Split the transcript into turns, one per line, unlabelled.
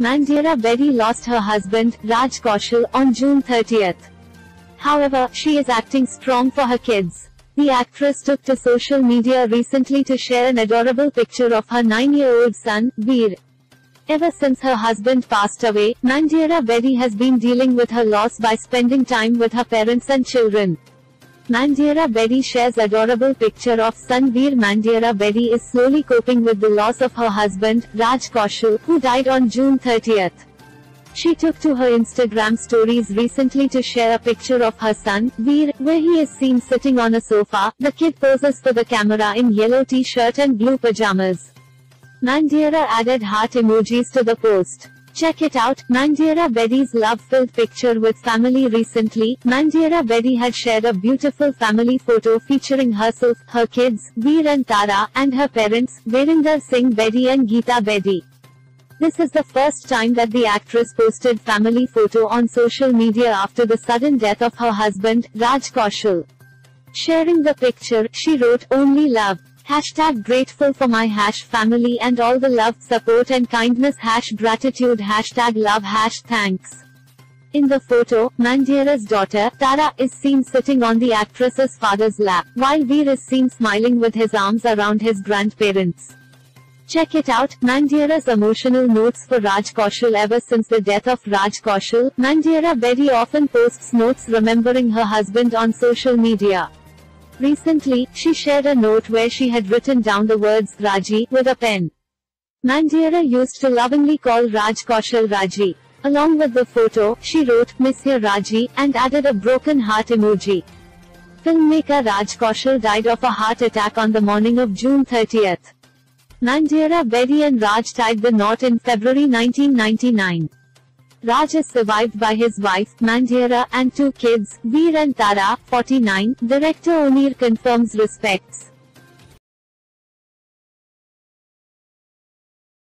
Mandira Bedi lost her husband, Raj Kaushal, on June 30th. However, she is acting strong for her kids. The actress took to social media recently to share an adorable picture of her nine-year-old son, Vir. Ever since her husband passed away, Mandira Bedi has been dealing with her loss by spending time with her parents and children. Mandira Bedi shares adorable picture of son Vir Mandira Bedi is slowly coping with the loss of her husband, Raj Kaushal, who died on June 30th. She took to her Instagram stories recently to share a picture of her son, Vir, where he is seen sitting on a sofa. The kid poses for the camera in yellow t-shirt and blue pajamas. Mandira added heart emojis to the post. Check it out, Mandira Bedi's love-filled picture with family recently. Mandira Bedi had shared a beautiful family photo featuring herself, her kids, Vir and Tara, and her parents, Verinder Singh Bedi and Geeta Bedi. This is the first time that the actress posted family photo on social media after the sudden death of her husband, Raj Kaushal. Sharing the picture, she wrote, Only love. Hashtag grateful for my hash family and all the love, support and kindness hash gratitude hashtag love hash thanks. In the photo, Mandira's daughter, Tara, is seen sitting on the actress's father's lap, while Vir is seen smiling with his arms around his grandparents. Check it out, Mandira's emotional notes for Raj Kaushal ever since the death of Raj Kaushal, Mandira very often posts notes remembering her husband on social media. Recently, she shared a note where she had written down the words Raji with a pen. Mandira used to lovingly call Raj Kaushal Raji. Along with the photo, she wrote, Miss you Raji, and added a broken heart emoji. Filmmaker Raj Kaushal died of a heart attack on the morning of June 30th. Mandira Bedi and Raj tied the knot in February 1999. Raj is survived by his wife, Mandira, and two kids, Vir and Tara, 49. Director Onir confirms respects.